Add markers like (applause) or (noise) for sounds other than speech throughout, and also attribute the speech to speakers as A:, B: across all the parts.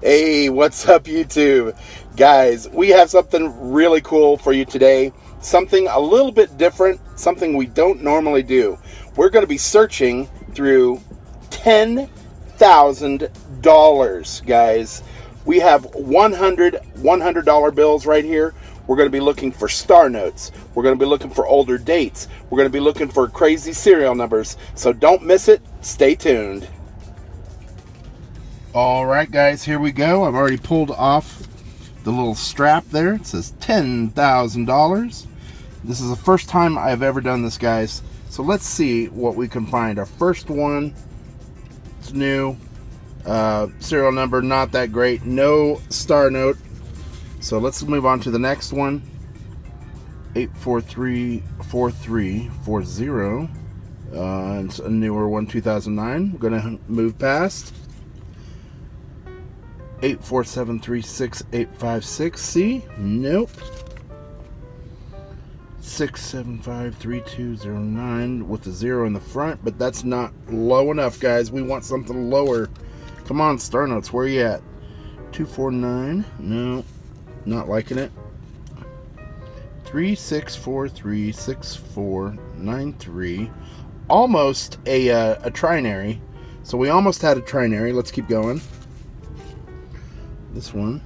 A: Hey, what's up, YouTube? Guys, we have something really cool for you today. Something a little bit different, something we don't normally do. We're going to be searching through $10,000, guys. We have 100 $100 bills right here. We're going to be looking for star notes. We're going to be looking for older dates. We're going to be looking for crazy serial numbers. So don't miss it. Stay tuned. All right, guys, here we go. I've already pulled off the little strap there. It says $10,000. This is the first time I've ever done this, guys. So let's see what we can find. Our first one, it's new. Uh, serial number, not that great. No star note. So let's move on to the next one. 8434340. Uh, it's a newer one, 2009. We're going to move past. 847368560. Nope. 6753209 with a zero in the front, but that's not low enough, guys. We want something lower. Come on, Star Notes, where you at? 249. No, not liking it. 36436493. Almost a, uh, a trinary. So we almost had a trinary. Let's keep going. This one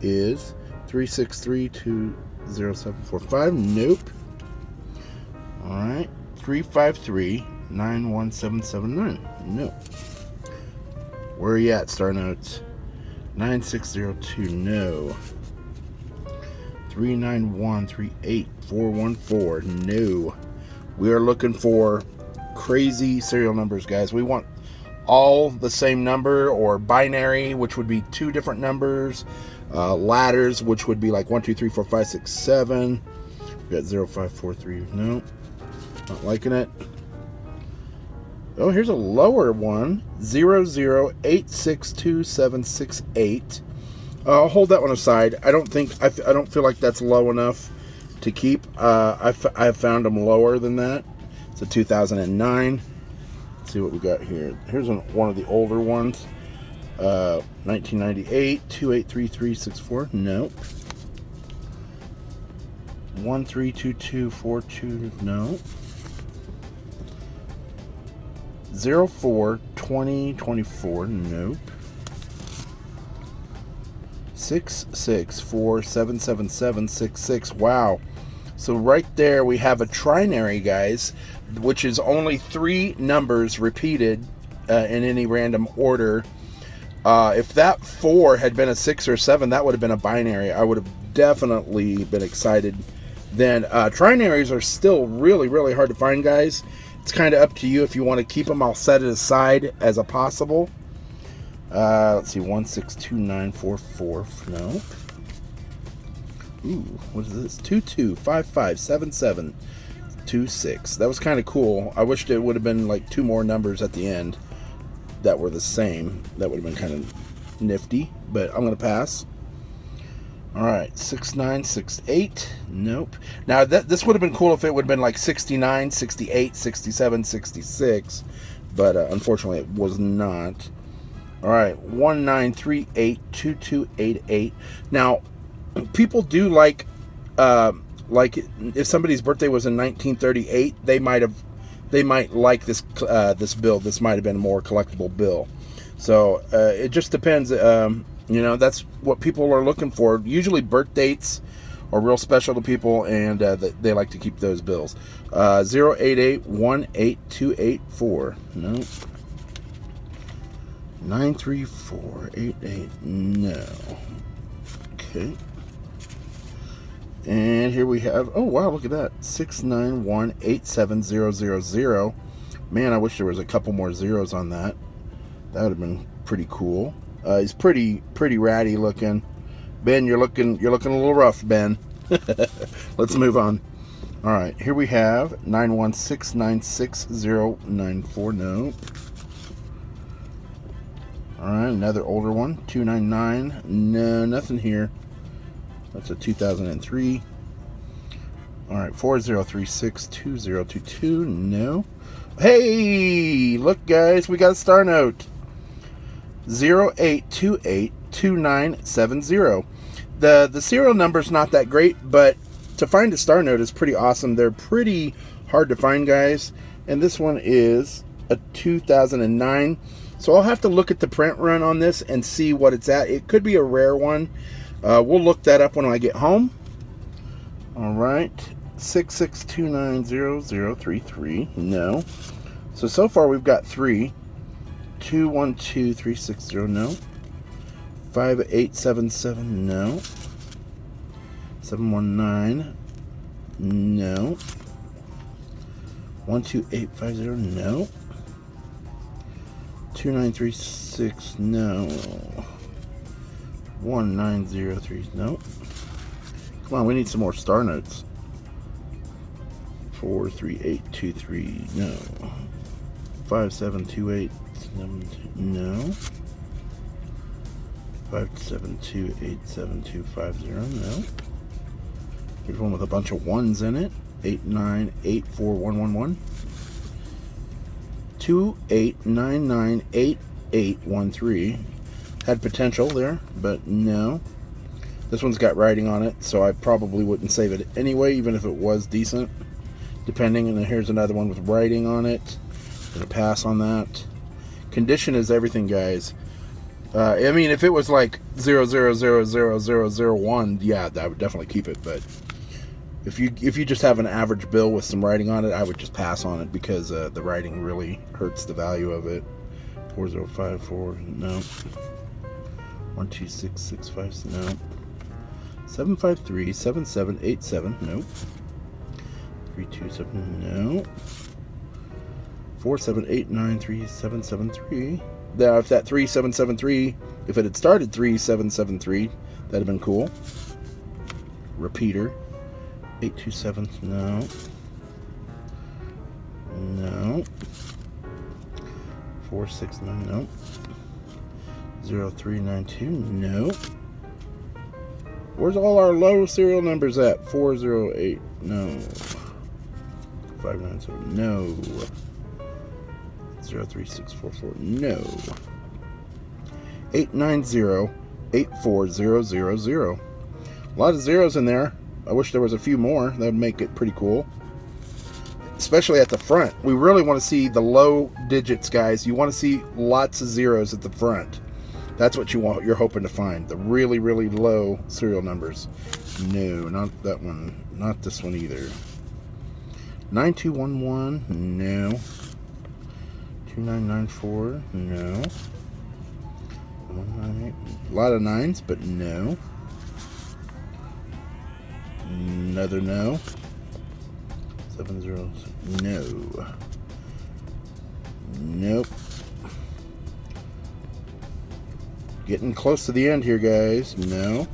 A: is 363207745. Nope. Alright. 353-91779. Nope. Where are you at, Star Notes? 9602. No. 391-38414. No. We are looking for crazy serial numbers, guys. We want all the same number or binary, which would be two different numbers. Uh, ladders, which would be like 1, 2, 3, 4, 5, 6, 7. We got 0, 5, 4, 3. No. Not liking it. Oh, here's a lower one. 0, 0, 8, 6, 2, 7, 6, 8. Uh, I'll hold that one aside. I don't think, I, I don't feel like that's low enough to keep. Uh, I've, I've found them lower than that. It's a 2009 see what we got here. Here's an, one of the older ones. Uh, 1998, 283364. Nope. 132242. Nope. 04 2024. Nope. 664777766. Wow. So right there we have a trinary, guys, which is only three numbers repeated uh, in any random order. Uh, if that four had been a six or seven, that would have been a binary. I would have definitely been excited. Then uh, trinaries are still really, really hard to find, guys. It's kind of up to you if you want to keep them. I'll set it aside as a possible. Uh, let's see, one six Ooh, what is this? 22557726. That was kind of cool. I wished it would have been like two more numbers at the end that were the same. That would have been kind of nifty, but I'm going to pass. All right, 6968. Nope. Now, that this would have been cool if it would have been like 69, 68, 67, 66, but uh, unfortunately it was not. All right, 19382288. Now, people do like uh, like if somebody's birthday was in 1938 they might have they might like this uh, this bill. This might have been a more collectible bill. So uh, it just depends um, you know that's what people are looking for. Usually birth dates are real special to people and uh, they like to keep those bills. Uh, 088-18284 no 93488 no. Okay and here we have, oh wow, look at that, 691-87000. Man, I wish there was a couple more zeros on that. That would have been pretty cool. Uh, he's pretty, pretty ratty looking. Ben, you're looking, you're looking a little rough, Ben. (laughs) Let's move on. All right, here we have 916969094. No. All right, another older one. 299. No, nothing here. That's a 2003. All right, 40362022. No. Hey, look, guys, we got a star note. 08282970. The the serial number's not that great, but to find a star note is pretty awesome. They're pretty hard to find, guys. And this one is a 2009. So I'll have to look at the print run on this and see what it's at. It could be a rare one. Uh, we'll look that up when I get home. All right. 66290033. No. So, so far we've got three. 212360. No. 5877. No. 719. No. 12850. No. 2936. No. 1903. No. Come on, we need some more star notes. 43823. No. 5728. No. 57287250. No. Here's one with a bunch of ones in it. 89841111. 28998813. Had potential there, but no. This one's got writing on it, so I probably wouldn't save it anyway, even if it was decent. Depending, and then here's another one with writing on it. Gonna pass on that. Condition is everything, guys. Uh, I mean, if it was like zero zero zero zero zero zero one, yeah, I would definitely keep it. But if you if you just have an average bill with some writing on it, I would just pass on it because uh, the writing really hurts the value of it. Four zero five four, no. One two six six five, no. Seven five three seven seven eight seven, nope. Three two seven, no. Four seven eight nine three seven seven three. Now, if that 3773, if it had started 3773, that'd have been cool. Repeater. 827, no. No. 469, no. 0392, no. Where's all our low serial numbers at? 408, no. 597, no. 03644. No. 890-84000. A lot of zeros in there. I wish there was a few more. That would make it pretty cool. Especially at the front. We really want to see the low digits, guys. You want to see lots of zeros at the front. That's what you want. You're hoping to find. The really, really low serial numbers. No, not that one. Not this one either. 9211. No. 2994, no. 198, a lot of nines, but no. Another no. 70, no. Nope. Getting close to the end here, guys. No.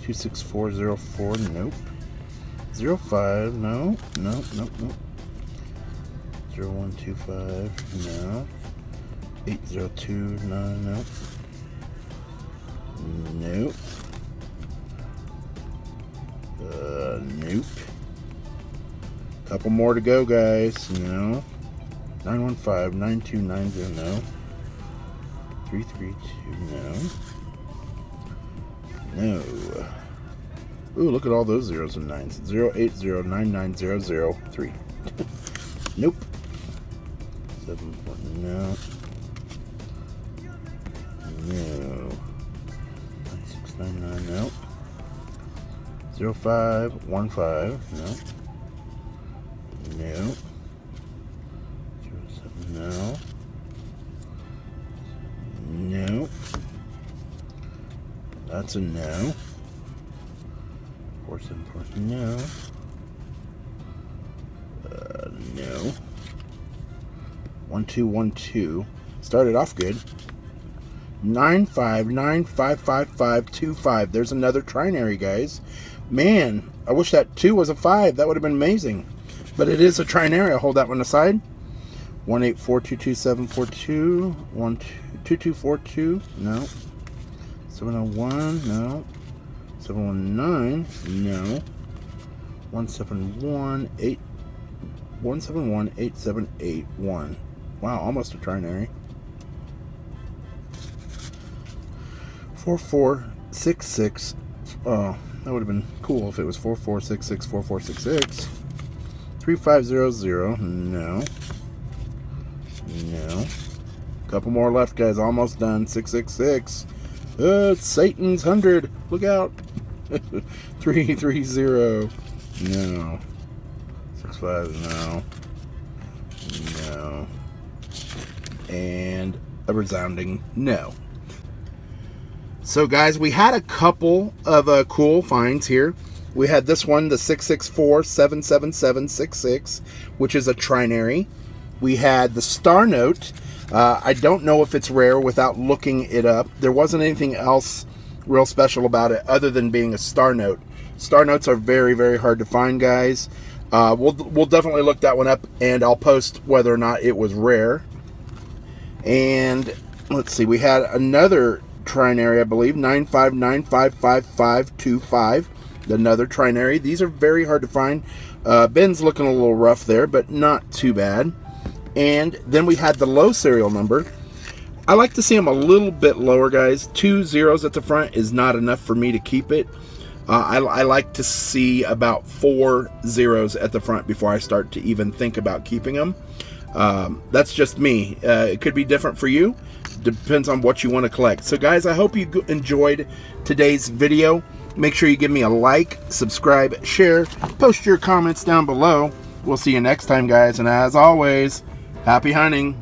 A: 26404, nope. 05, no. Nope, nope, nope. 0125, no. 8029, no. Nope. Uh, nope. Couple more to go, guys. No. 915, 9290, no. 332, no. No. Ooh, look at all those zeros and nines. 080990003. (laughs) nope seven no. No. Nine six nine nine no. Zero five one five no. No. Zero seven. No. That's a no. Four seven four no. Uh, no. 1212. Started off good. 959555525. There's another trinary, guys. Man, I wish that 2 was a 5. That would have been amazing. But it is a trinary. I'll hold that one aside. 184222742. 12242. No. 701. No. 719. No. 171. 8. 171 8781. Wow, almost a trinary. 4466. Oh, that would have been cool if it was 4466 4466. 3500. No. No. Couple more left, guys. Almost done. 666. Uh, it's Satan's 100. Look out. (laughs) 330. No. 65. No. No. And a resounding no. So, guys, we had a couple of uh, cool finds here. We had this one, the 664 77766, which is a trinary. We had the Star Note. Uh, I don't know if it's rare without looking it up. There wasn't anything else real special about it other than being a Star Note. Star Notes are very, very hard to find, guys. Uh, we'll, we'll definitely look that one up, and I'll post whether or not it was rare. And let's see, we had another trinary, I believe, 9595525, another trinary. These are very hard to find. Uh, Ben's looking a little rough there, but not too bad. And then we had the low serial number. I like to see them a little bit lower, guys. Two zeros at the front is not enough for me to keep it. Uh, I, I, like to see about four zeros at the front before I start to even think about keeping them. Um, that's just me. Uh, it could be different for you. Depends on what you want to collect. So, guys, I hope you enjoyed today's video. Make sure you give me a like, subscribe, share, post your comments down below. We'll see you next time, guys. And as always, happy hunting.